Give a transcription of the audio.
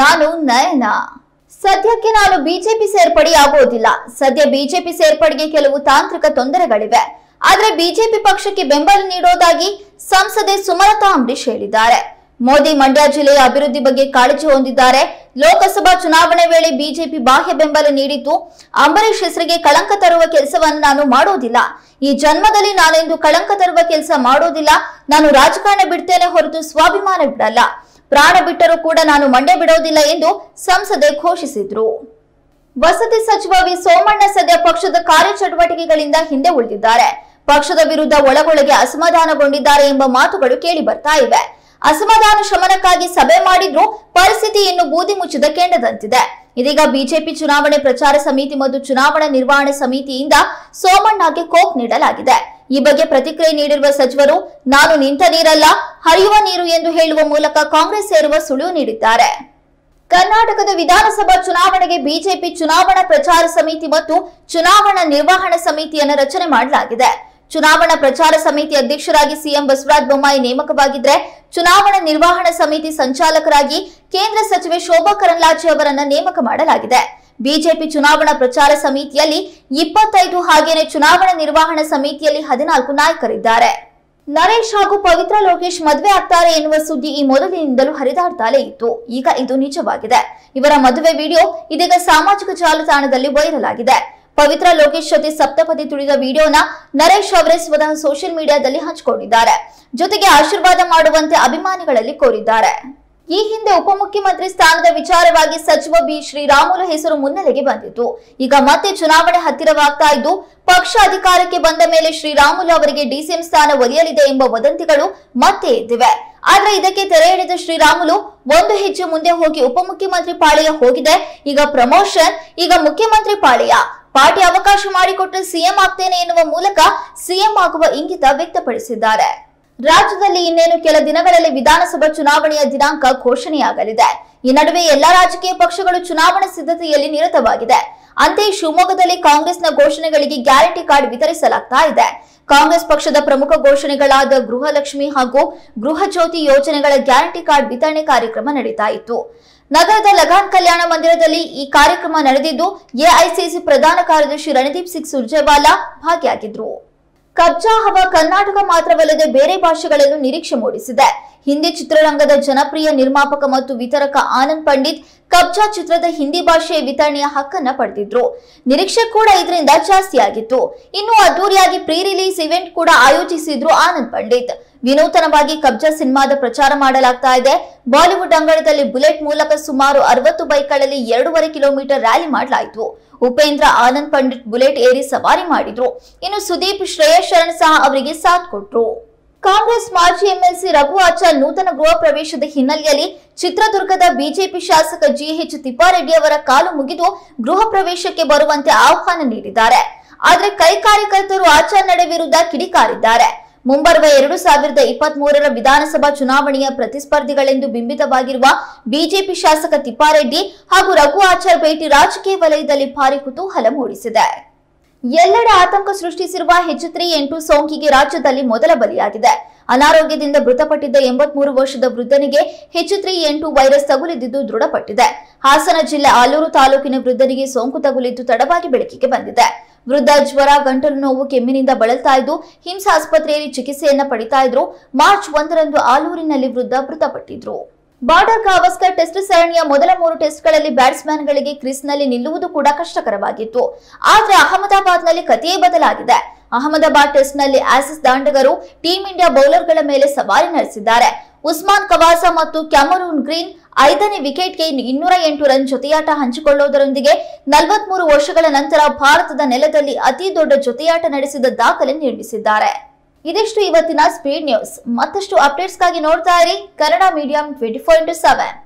ನಾನು ನಯನ. ಸದ್ಯಕ್ಕೆ ನಾನು ಬಿಜೆಪಿ ಸೇರ್ಪಡೆಯಾಗುವುದಿಲ್ಲ ಸದ್ಯ ಬಿಜೆಪಿ ಸೇರ್ಪಡೆಗೆ ಕೆಲವು ತಾಂತ್ರಿಕ ತೊಂದರೆಗಳಿವೆ. ಆದ್ರೆ ಬಿಜೆಪಿ ಪಕ್ಷಕ್ಕೆ ಬೆಂಬಲ ನೀಡೋದಾಗಿ ಸಂಸದೆ ಸುಮಲತಾ ಅಂಬರೀಶ್ ಹೇಳಿದ್ದಾರೆ. ಮೋದಿ ಮಂಡ್ಯ ಜಿಲ್ಲೆಯ ಅಭಿವೃದ್ಧಿ ಬಗ್ಗೆ ಕಾಳಜಿ ಹೊಂದಿದ್ದಾರೆ. ಲೋಕಸಭಾ ಚುನಾವಣೆ ವೇಳೆ ಬಿಜೆಪಿ ಬಾಹ್ಯ ಬೆಂಬಲ ನೀಡಿದ್ದು ಅಂಬರೀಶ್ ಹೆಸರಿಗೆ ಕಳಂಕ ತರುವ ಕೆಲಸವನ್ನು ನಾನು ಮಾಡೋದಿಲ್ಲ. ಈ ಜನ್ಮದಲ್ಲಿ ನಾನೆಂದು ಕಳಂಕ ತರುವ ಕೆಲಸ ಮಾಡೋದಿಲ್ಲ. ನಾನು ರಾಜಕಾರಣ ಬಿಡ್ತೇನೆ ಹೊರತು ಸ್ವಾಭಿಮಾನ ಬಿಡಲ್ಲ. ಪ್ರಾಣ ಬಿಟ್ಟರೂ ಕೂಡ ನಾನು ಮಂಡ್ಯ ಬಿಡೋದಿಲ್ಲ ಎಂದು ಸಂಸದೆ ಘೋಷಿಸಿದ್ರು. ವಸತಿ ಸಚಿವ ವಿ ಸೋಮಣ್ಣ ಸದ್ಯ ಪಕ್ಷದ ಕಾರ್ಯಚಟುವಟಿಕೆಗಳಿಂದ ಹಿಂದೆ ಉಳಿದಿದ್ದಾರೆ. ಪಕ್ಷದ ವಿರುದ್ಧ ಒಳಗೊಳಗೆ ಅಸಮಾಧಾನಗೊಂಡಿದ್ದಾರೆ ಎಂಬ ಮಾತುಗಳು ಕೇಳಿ ಬರ್ತಾ ಇವೆ. ಅಸಮಾಧಾನ ಶಮನಕ್ಕಾಗಿ ಸಭೆ ಮಾಡಿದ್ರೂ ಪರಿಸ್ಥಿತಿ ಇನ್ನು ಬೂದಿ ಮುಚ್ಚಿದ ಕೆಂಡದಂತಿದೆ ಇದೀಗ ಬಿಜೆಪಿ ಚುನಾವಣೆ ಪ್ರಚಾರ ಸಮಿತಿ ಮತ್ತು ಚುನಾವಣಾ ನಿರ್ವಹಣೆ ಸಮಿತಿಯಿಂದ ಸೋಮಣ್ಣಗೆ ಕೋಕ್ ನೀಡಲಾಗಿದೆ. ಈ ಬಗ್ಗೆ ಪ್ರತಿಕ್ರಿಯೆ ನೀಡಿರುವ ಸಚಿವರು, ನಾನು ನಿಂತ ನೀರಲ್ಲ, ಹರಿಯುವ ನೀರು ಎಂದು ಹೇಳುವ ಮೂಲಕ ಕಾಂಗ್ರೆಸ್ ಸೇರುವ ಸುಳಿವು ನೀಡಿದ್ದಾರೆ. ಕರ್ನಾಟಕದ ವಿಧಾನಸಭಾ ಚುನಾವಣೆಗೆ ಬಿಜೆಪಿ ಚುನಾವಣಾ ಪ್ರಚಾರ ಸಮಿತಿ ಮತ್ತು ಚುನಾವಣಾ ನಿರ್ವಹಣಾ ಸಮಿತಿಯನ್ನು ರಚನೆ ಮಾಡಲಾಗಿದೆ. ಚುನಾವಣಾ ಪ್ರಚಾರ ಸಮಿತಿ ಅಧ್ಯಕ್ಷರಾಗಿ ಸಿಎಂ ಬಸವರಾಜ ಬೊಮ್ಮಾಯಿ ನೇಮಕವಾಗಿದ್ರೆ, ಚುನಾವಣಾ ನಿರ್ವಹಣಾ ಸಮಿತಿ ಸಂಚಾಲಕರಾಗಿ ಕೇಂದ್ರ ಸಚಿವೆ ಶೋಭಾ ಕರಂದ್ಲಾಜೆ ಅವರನ್ನು ನೇಮಕ ಮಾಡಲಾಗಿದೆ. ಬಿಜೆಪಿ ಚುನಾವಣಾ ಪ್ರಚಾರ ಸಮಿತಿಯಲ್ಲಿ ಇಪ್ಪತ್ತೈದು ಹಾಗೆಯೇ ಚುನಾವಣಾ ನಿರ್ವಹಣಾ ಸಮಿತಿಯಲ್ಲಿ ಹದಿನಾಲ್ಕು ನಾಯಕರಿದ್ದಾರೆ. ನರೇಶ್ ಹಾಗೂ ಪವಿತ್ರ ಲೋಕೇಶ್ ಮದುವೆ ಆಗ್ತಾರೆ ಎನ್ನುವ ಸುದ್ದಿ ಈ ಮೊದಲಿನಿಂದಲೂ ಹರಿದಾಡ್ತಾಲೇ ಇತ್ತು. ಈಗ ಇದು ನಿಜವಾಗಿದೆ. ಇವರ ಮದುವೆ ವಿಡಿಯೋ ಇದೀಗ ಸಾಮಾಜಿಕ ಜಾಲತಾಣದಲ್ಲಿ ವೈರಲ್ ಆಗಿದೆ. ಪವಿತ್ರ ಲೋಕೇಶ್ ಜೊತೆ ಸಪ್ತಪದಿ ತುಳಿದ ವಿಡಿಯೋನ ನರೇಶ್ ಅವರೇ ಸ್ವತಃ ಸೋಷಿಯಲ್ ಮೀಡಿಯಾದಲ್ಲಿ ಹಂಚಿಕೊಂಡಿದ್ದಾರೆ. ಜೊತೆಗೆ ಆಶೀರ್ವಾದ ಮಾಡುವಂತೆ ಅಭಿಮಾನಿಗಳಲ್ಲಿ ಕೋರಿದ್ದಾರೆ. ಈ ಹಿಂದೆ ಉಪಮುಖ್ಯಮಂತ್ರಿ ಸ್ಥಾನದ ವಿಚಾರವಾಗಿ ಸಚಿವ ಬಿ ಶ್ರೀರಾಮುಲು ಹೆಸರು ಮುನ್ನೆಲೆಗೆ ಬಂದಿತ್ತು. ಈಗ ಮತ್ತೆ ಚುನಾವಣೆ ಹತ್ತಿರವಾಗ್ತಾ ಇದ್ದು, ಪಕ್ಷ ಅಧಿಕಾರಕ್ಕೆ ಬಂದ ಮೇಲೆ ಶ್ರೀರಾಮುಲು ಅವರಿಗೆ ಡಿಸಿಎಂ ಸ್ಥಾನ ಒಲಿಯಲಿದೆ ಎಂಬ ವದಂತಿಗಳು ಮತ್ತೆ ಇದ್ದಿವೆ ಆದ್ರೆ ಇದಕ್ಕೆ ತೆರೆ ಎಳೆದ ಶ್ರೀರಾಮುಲು ಒಂದು ಹೆಜ್ಜೆ ಮುಂದೆ ಹೋಗಿ ಉಪಮುಖ್ಯಮಂತ್ರಿ ಪಾಳೆಯ ಹೋಗಿದೆ. ಈಗ ಪ್ರಮೋಷನ್, ಈಗ ಮುಖ್ಯಮಂತ್ರಿ ಪಾಳೆಯ. ಪಾರ್ಟಿ ಅವಕಾಶ ಮಾಡಿಕೊಟ್ಟು ಸಿಎಂ ಆಗ್ತೇನೆ ಎನ್ನುವ ಮೂಲಕ ಸಿಎಂ ಆಗುವ ಇಂಗಿತ ವ್ಯಕ್ತಪಡಿಸಿದ್ದಾರೆ. ರಾಜ್ಯದಲ್ಲಿ ಇನ್ನೇನು ಕೆಲ ದಿನಗಳಲ್ಲಿ ವಿಧಾನಸಭಾ ಚುನಾವಣೆಯ ದಿನಾಂಕ ಘೋಷಣೆಯಾಗಲಿದೆ. ಈ ನಡುವೆ ಎಲ್ಲಾ ರಾಜಕೀಯ ಪಕ್ಷಗಳು ಚುನಾವಣಾ ಸಿದ್ಧತೆಯಲ್ಲಿ ನಿರತವಾಗಿದೆ. ಅಂತೆಯೇ ಶಿವಮೊಗ್ಗದಲ್ಲಿ ಕಾಂಗ್ರೆಸ್ನ ಘೋಷಣೆಗಳಿಗೆ ಗ್ಯಾರಂಟಿ ಕಾರ್ಡ್ ವಿತರಿಸಲಾಗ್ತಾ ಇದೆ. ಕಾಂಗ್ರೆಸ್ ಪಕ್ಷದ ಪ್ರಮುಖ ಘೋಷಣೆಗಳಾದ ಗೃಹಲಕ್ಷ್ಮಿ ಹಾಗೂ ಗೃಹ ಜ್ಯೋತಿ ಯೋಜನೆಗಳ ಗ್ಯಾರಂಟಿ ಕಾರ್ಡ್ ವಿತರಣೆ ಕಾರ್ಯಕ್ರಮ ನಡೀತಾ ಇತ್ತು. ನಗರದ ಲಗಾನ್ ಕಲ್ಯಾಣ ಮಂದಿರದಲ್ಲಿ ಈ ಕಾರ್ಯಕ್ರಮ ನಡೆದಿದ್ದು, ಎಐಸಿಸಿ ಪ್ರಧಾನ ಕಾರ್ಯದರ್ಶಿ ರಣದೀಪ್ ಸಿಂಗ್ ಸುರ್ಜೇವಾಲಾ ಭಾಗಿಯಾಗಿದ್ರು. ಕಬ್ಜಾ ಹವ ಕರ್ನಾಟಕ ಮಾತ್ರವಲ್ಲದೆ ಬೇರೆ ಭಾಷೆಗಳಲ್ಲೂ ನಿರೀಕ್ಷೆ ಮೂಡಿಸಿದೆ. ಹಿಂದಿ ಚಿತ್ರರಂಗದ ಜನಪ್ರಿಯ ನಿರ್ಮಾಪಕ ಮತ್ತು ವಿತರಕ ಆನಂದ್ ಪಂಡಿತ್ ಕಬ್ಜಾ ಚಿತ್ರದ ಹಿಂದಿ ಭಾಷೆಯ ವಿತರಣೆಯ ಹಕ್ಕನ್ನ ಪಡೆದಿದ್ರು. ನಿರೀಕ್ಷೆ ಕೂಡ ಇದರಿಂದ ಜಾಸ್ತಿಯಾಗಿತ್ತು ಇನ್ನು ಅದ್ದೂರಿಯಾಗಿ ಪ್ರೀ ರಿಲೀಸ್ ಇವೆಂಟ್ ಕೂಡ ಆಯೋಜಿಸಿದ್ರು ಆನಂದ್ ಪಂಡಿತ್. ವಿನೂತನವಾಗಿ ಕಬ್ಜಾ ಸಿನಿಮಾದ ಪ್ರಚಾರ ಮಾಡಲಾಗ್ತಾ ಇದೆ. ಬಾಲಿವುಡ್ ಅಂಗಳದಲ್ಲಿ ಬುಲೆಟ್ ಮೂಲಕ ಸುಮಾರು ಅರವತ್ತು ಬೈಕ್ಗಳಲ್ಲಿ ಎರಡೂವರೆ ಕಿಲೋಮೀಟರ್ ರ್ಯಾಲಿ ಮಾಡಲಾಯಿತು. ಉಪೇಂದ್ರ ಆನಂದ್ ಪಂಡಿತ್ ಬುಲೆಟ್ ಏರಿ ಸವಾರಿ ಮಾಡಿದ್ರು. ಇನ್ನು ಸುದೀಪ್ ಶ್ರೇಯಸ್ ಶರಣ್ ಸಹ ಅವರಿಗೆ ಸಾಥ್ ಕೊಟ್ರು. ಕಾಂಗ್ರೆಸ್ ಮಾಜಿ ಎಂಎಲ್ಸಿ ರಘು ಆಚಾರ್ ನೂತನ ಗೃಹ ಪ್ರವೇಶದ ಹಿನ್ನೆಲೆಯಲ್ಲಿ ಚಿತ್ರದುರ್ಗದ ಬಿಜೆಪಿ ಶಾಸಕ ಜಿಎಚ್ ತಿಪ್ಪಾರೆಡ್ಡಿ ಅವರ ಕಾಲು ಮುಗಿದು ಗೃಹ ಪ್ರವೇಶಕ್ಕೆ ಬರುವಂತೆ ಆಹ್ವಾನ ನೀಡಿದ್ದಾರೆ. ಆದರೆ ಕೈ ಕಾರ್ಯಕರ್ತರು ಆಚಾರ್ ನಡೆ ವಿರುದ್ಧ ಕಿಡಿಕಾರಿದ್ದಾರೆ. ಮುಂಬರುವ ಎರಡು ಸಾವಿರದ ಇಪ್ಪತ್ತ್ ಮೂರರ ವಿಧಾನಸಭಾ ಚುನಾವಣೆಯ ಪ್ರತಿಸ್ಪರ್ಧಿಗಳೆಂದು ಬಿಂಬಿತವಾಗಿರುವ ಬಿಜೆಪಿ ಶಾಸಕ ತಿಪ್ಪಾರೆಡ್ಡಿ ಹಾಗೂ ರಘು ಆಚಾರ್ ಭೇಟಿ ರಾಜಕೀಯ ವಲಯದಲ್ಲಿ ಭಾರಿ ಕುತೂಹಲ ಮೂಡಿಸಿದೆ. ಎಲ್ಲೆಡೆ ಆತಂಕ ಸೃಷ್ಟಿಸಿರುವ ಹೆಚ್ ತ್ರೀ ಎಂಟು ಸೋಂಕಿಗೆ ರಾಜ್ಯದಲ್ಲಿ ಮೊದಲ ಬಲಿಯಾಗಿದೆ. ಅನಾರೋಗ್ಯದಿಂದ ಮೃತಪಟ್ಟಿದ್ದ ಎಂಬತ್ಮೂರು ವರ್ಷದ ವೃದ್ಧನಿಗೆ ಹೆಚ್ ತ್ರೀ ಎಂಟು ವೈರಸ್ ತಗುಲಿದ್ದು ದೃಢಪಟ್ಟಿದೆ. ಹಾಸನ ಜಿಲ್ಲೆ ಆಲೂರು ತಾಲೂಕಿನ ವೃದ್ಧನಿಗೆ ಸೋಂಕು ತಗುಲಿದ್ದು ತಡವಾಗಿ ಬೆಳಕಿಗೆ ಬಂದಿದೆ. ವೃದ್ಧ ಜ್ವರ, ಗಂಟಲು ನೋವು, ಕೆಮ್ಮಿನಿಂದ ಬಳಲ್ತಾ ಇದ್ದು ಹಿಮ್ಸ್ ಆಸ್ಪತ್ರೆಯಲ್ಲಿ ಚಿಕಿತ್ಸೆಯನ್ನ ಪಡಿತಾ ಇದ್ರು. ಮಾರ್ಚ್ ಒಂದರಂದು ಆಲೂರಿನಲ್ಲಿ ವೃದ್ಧ ಮೃತಪಟ್ಟಿದ್ರು. ಬಾರ್ಡರ್ ಗಾವಸ್ಕರ್ ಟೆಸ್ಟ್ ಸರಣಿಯ ಮೊದಲ ಮೂರು ಟೆಸ್ಟ್ಗಳಲ್ಲಿ ಬ್ಯಾಟ್ಸ್ಮನ್ಗಳಿಗೆ ಕ್ರೀಸ್ನಲ್ಲಿ ನಿಲ್ಲುವುದು ಕೂಡ ಕಷ್ಟಕರವಾಗಿತ್ತು. ಆದ್ರೆ ಅಹಮದಾಬಾದ್ನಲ್ಲಿ ಕಥೆಯೇ ಬದಲಾಗಿದೆ. ಅಹಮದಾಬಾದ್ ಟೆಸ್ಟ್ನಲ್ಲಿ ಆಸಿಸ್ ದಾಂಡಗರು ಟೀಂ ಇಂಡಿಯಾ ಬೌಲರ್ಗಳ ಮೇಲೆ ಸವಾರಿ ನಡೆಸಿದ್ದಾರೆ. ಉಸ್ಮಾನ್ ಕವಾಸ ಮತ್ತು ಕ್ಯಾಮರೂನ್ ಗ್ರೀನ್ ಐದನೇ ವಿಕೆಟ್ಗೆ ಇನ್ನೂರ ಎಂಟು ರನ್ ಜೊತೆಯಾಟ ಹಂಚಿಕೊಳ್ಳುವುದರೊಂದಿಗೆ ನಲವತ್ಮೂರು ವರ್ಷಗಳ ನಂತರ ಭಾರತದ ನೆಲದಲ್ಲಿ ಅತಿ ದೊಡ್ಡ ಜೊತೆಯಾಟ ನಡೆಸಿದ ದಾಖಲೆ ನಿರ್ಮಿಸಿದ್ದಾರೆ. ಇದಿಷ್ಟು ಇವತ್ತಿನ ಸ್ಪೀಡ್ ನ್ಯೂಸ್ ಮತ್ತಷ್ಟು ಅಪ್ಡೇಟ್ಸ್ಗಾಗಿ ನೋಡ್ತಾ ಇರಿ Kannada medium twenty four into seven